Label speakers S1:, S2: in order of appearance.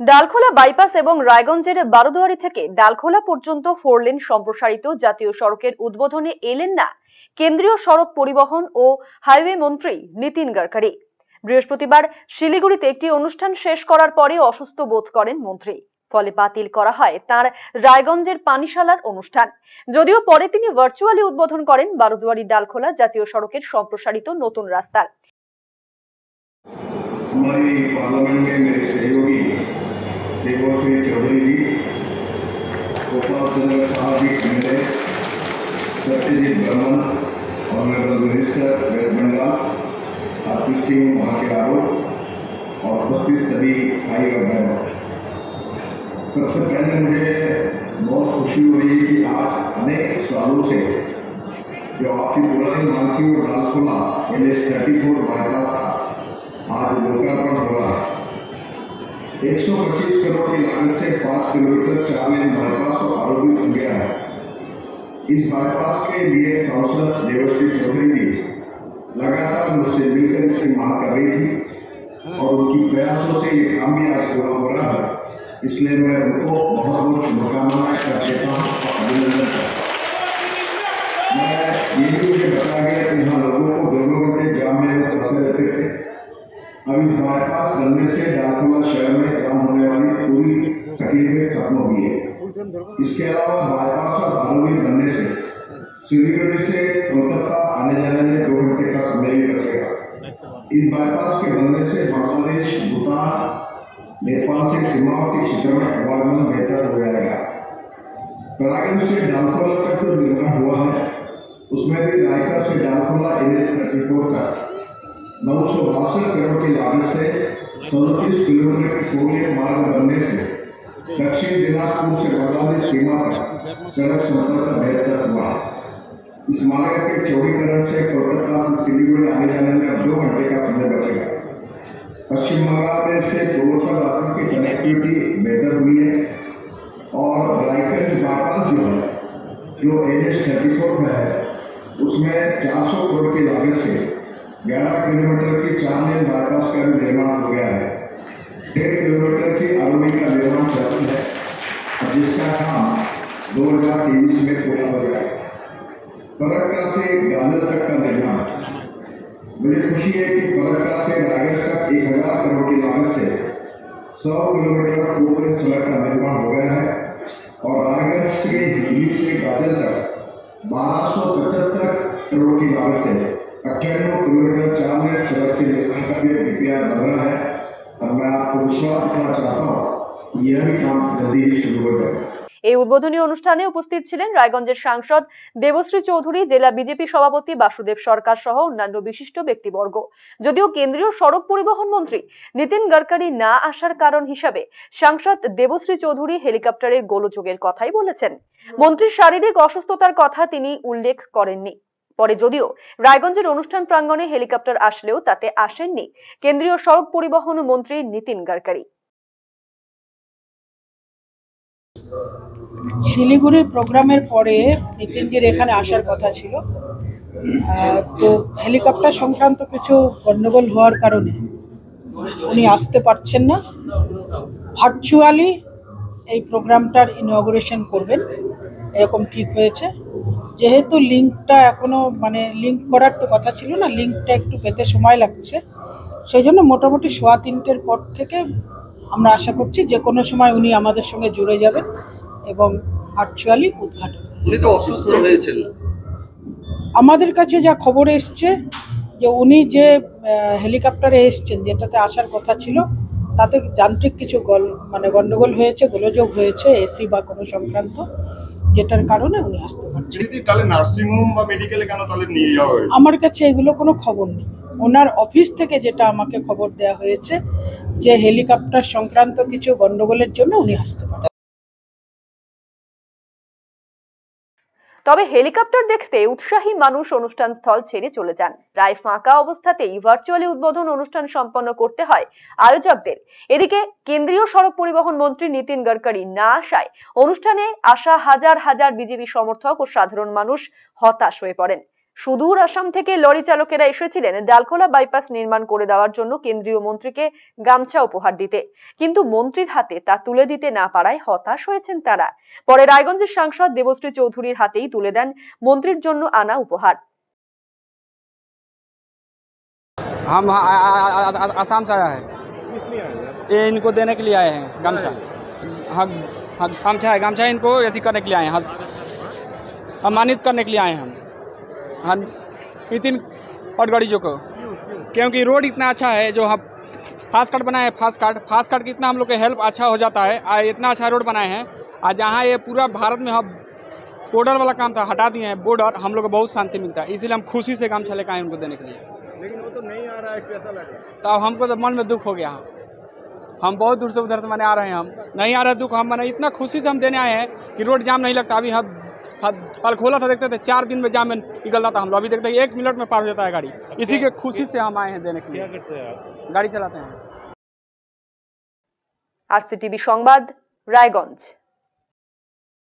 S1: Dalkhola bypass এবং রায়গঞ্জের বারোদুয়ারি থেকে ডালখোলা পর্যন্ত ফোর লেন সম্প্রসারিত জাতীয় সড়কের উদ্বোধনে এলেন না কেন্দ্রীয় সড়ক পরিবহন ও হাইওয়ে মন্ত্রী নীতিন গাডকারি বৃহস্পতিবার শিলিগুড়িতে একটি অনুষ্ঠান শেষ করার পরে অসুস্থ বোধ করেন মন্ত্রী ফলে বাতিল করা হয় তার রায়গঞ্জের পানিশালার অনুষ্ঠান যদিও পরে তিনি ভার্চুয়ালি উদ্বোধন করেন বারোদুয়ারি ডালখোলা জাতীয় সড়কের সম্প্রসারিত নতুন রাস্তার
S2: हमारी पार्लियामेंट में मेरे सहयोगी देवश्री चौधरी जी गोपाल चंद्र साहब जी मेरे Satyajit Barman honourable minister West Bengal R P Singh वहाँ के आरोप और उपस्थित सभी भाई और बहनों। सबसे पहले मुझे बहुत खुशी हो रही है कि आज अनेक सालों से जो आपकी पुरानी मानकी और Dalkhola N H thirty four bypass 125 crore की लागत से 5 किलोमीटर चार लेन बाईपास को आरोपित हो गया है। इस बाईपास के लिए सांसद देवश्री चौधरी जी लगातार मुझसे मिलकर इसकी मांग कर रही थी और उनकी प्रयासों से ये काम भी आज पूरा हो रहा है। इसलिए मैं उनको बहुत बहुत शुभकामनाएँ कर देता हूँ और अभिनंदन करता हूँ। मैं ये भी मुझे बताया गया कि यहाँ लोगों को दो दो घंटे जाम में फंसे रहते थे। अब इस बाईपास बनने से डाकुला शहर में तकलीफें खत्म हुई है। इसके अलावा बाईपास और आरोपी बनने से सिलीगुड़ी से कोलकाता आने जाने में दो घंटे का समय भी बचेगा। इस बाईपास के बनने से बांग्लादेश, भूटान, नेपाल से सीमावर्ती क्षेत्र में आवागमन बेहतर हो जाएगा। परागन से डालकोला तक जो निर्माण हुआ है, उसमें भी रायकर से Dalkhola N H thirty four का नौ सौ बासठ करोड़ की लागत से सैंतीस किलोमीटर फोर मार्ग बनने से दक्षिण दिनाजपुर से बांग्लादेश सीमा तक सड़क संपर्क बेहतर हुआ। इस मार्ग के चौड़ीकरण से कोलकाता से सिलीगुड़ी आने जाने में अब दो घंटे का समय बचेगा। पश्चिम बंगाल में से पूर्वोत्तर राज्यों की कनेक्टिविटी बेहतर हुई है और रायगंज बाईपास जो है, जो एन एच थर्टी फोर में है, उसमें चार सौ करोड़ की लागत से ग्यारह किलोमीटर की चार लेन बाईपास का भी निर्माण हो गया है। डेढ़ किलोमीटर की आरोपी का निर्माण चालू है जिसका काम 2023 में पूरा हो जाएगा फरक्का से गाजर तक का निर्माण। मुझे खुशी है कि फरक्का से रायगढ़ तक एक हज़ार करोड़ की लागत से सौ किलोमीटर लेन सड़क का निर्माण हो गया है, और रायगढ़ से दिल्ली से गाजर तक बारह सौ पचहत्तर करोड़ की लागत से अट्ठानवे किलोमीटर चार लेन सड़क के निर्माण का भी डीपीआर बन रहा है। और मैं आपको विश्वास करना चाहता हूँ
S1: এই উদ্বোধনী অনুষ্ঠানে উপস্থিত ছিলেন রায়গঞ্জের সাংসদ দেবশ্রী চৌধুরী, জেলা বিজেপি সভাপতি বাসুদেব সরকার সহ অন্যান্য বিশিষ্ট ব্যক্তিবর্গ। যদিও কেন্দ্রীয় সড়ক পরিবহন মন্ত্রী নীতিন গডকারি না আসার কারণ হিসাবে সাংসদ দেবশ্রী চৌধুরী হেলিকপ্টারের গোলযোগের কথাই বলেছেন। মন্ত্রীর শারীরিক অসুস্থতার কথা তিনি উল্লেখ করেননি। পরে যদিও রায়গঞ্জের অনুষ্ঠান প্রাঙ্গণে হেলিকপ্টার আসলেও তাতে আসেননি কেন্দ্রীয় সড়ক পরিবহন মন্ত্রী নীতিন গডকারি।
S3: শিলিগুড়ির প্রোগ্রামের পরে নিতিনজির এখানে আসার কথা ছিল। তো হেলিকপ্টার সংক্রান্ত কিছু গণ্ডগোল হওয়ার কারণে উনি আসতে পারছেন না। ভার্চুয়ালি এই প্রোগ্রামটার ইনগ্রেশন করবেন, এরকম ঠিক হয়েছে। যেহেতু লিঙ্কটা এখনও মানে লিঙ্ক করার তো কথা ছিল না, লিঙ্কটা একটু পেতে সময় লাগছে। সেই জন্য মোটামুটি সোয়া তিনটের পর থেকে আমরা আশা করছি যে কোনো সময় উনি আমাদের সঙ্গে জুড়ে যাবেন এবং ভার্চুয়ালি উদ্ঘাটন।
S4: উনি তো অসুস্থ হয়েছিল
S3: আমাদের কাছে যা খবর এসছে যে উনি যে হেলিকপ্টারে এসছেন যেটাতে আসার কথা ছিল তাতে যান্ত্রিক কিছু গল মানে গন্ডগোল হয়েছে গোলযোগ হয়েছে এসি বা কোনো সংক্রান্ত যেটার কারণে উনি আসতে পারছেন।
S5: তাহলে নার্সিংহোম বা মেডিকেলে কেন তাহলে নিয়ে যাওয়া
S3: আমার কাছে এগুলো কোনো খবর নেই। ওনার অফিস থেকে যেটা আমাকে খবর দেওয়া হয়েছে যে হেলিকপ্টার সংক্রান্ত কিছু গন্ডগোলের জন্য উনি আসতে পারেন।
S1: তবে হেলিকপ্টার দেখতে উৎসাহী মানুষ অনুষ্ঠান স্থল ছেড়ে চলে যান। প্রায় ফাঁকা অবস্থাতেই ভার্চুয়ালি উদ্বোধন অনুষ্ঠান সম্পন্ন করতে হয় আয়োজকদের। এদিকে কেন্দ্রীয় সড়ক পরিবহন মন্ত্রী নীতিন গডকারি না আসায় অনুষ্ঠানে আসা হাজার হাজার বিজেপি সমর্থক ও সাধারণ মানুষ হতাশ হয়ে পড়েন। সুদূর আসাম থেকে লরি চালকেরা এসেছিলেন ডালখোলা বাইপাস নির্মাণ করে দেওয়ার জন্য কেন্দ্রীয় মন্ত্রীকে গামছা উপহার দিতে কিন্তু মন্ত্রীর হাতে তা তুলে দিতে না পারায় হতাশ হয়েছেন তারা পরে রায়গঞ্জের সাংসদ দেবশ্রী চৌধুরীর হাতেই তুলে দেন মন্ত্রীর জন্য আনা উপহার
S4: हम आ- आ- आ- आ- आसाम से आया है ये इनको देने के लिए आए हैं गमछा हाँ हाँ गमछा है गमछा इनको अथी करने के लिए आए हैं हस- सम्मानित करने के लिए आए हैं हम हम नितिन गडकरी जी को क्योंकि रोड इतना अच्छा है जो हम फास्ट कार्ड बनाए हैं फास्ट कार्ड। फास्ट कार्ड की इतना हम लोग के हेल्प अच्छा हो जाता है आ, इतना अच्छा रोड बनाए हैं। और जहाँ ये पूरा भारत में हम बॉर्डर वाला काम था हटा दिए हैं बॉर्डर हम लोग को बहुत शांति मिलता है। इसीलिए हम खुशी से गमछा लेकर आए उनको देने के लिए।
S5: लेकिन वो तो नहीं आ रहा है कैसा लग रहा है।
S4: तो अब हमको तो मन में दुख हो गया। हम बहुत दूर से उधर से मैंने आ रहे हैं हम। नहीं आ रहा दुख हम मैंने इतना खुशी से हम देने आए हैं कि रोड जाम नहीं लगता। अभी हम हम- कल खोला था देखते थे चार दिन में जाम में निकलता था हम लोग अभी देखते हैं एक मिनट में पार हो जाता है गाड़ी इसी के खुशी से हम आए हैं देने के लिए
S5: करते हैं आप
S4: गाड़ी चलाते हैं
S1: আরসিটিভি সংবাদ রায়গঞ্জ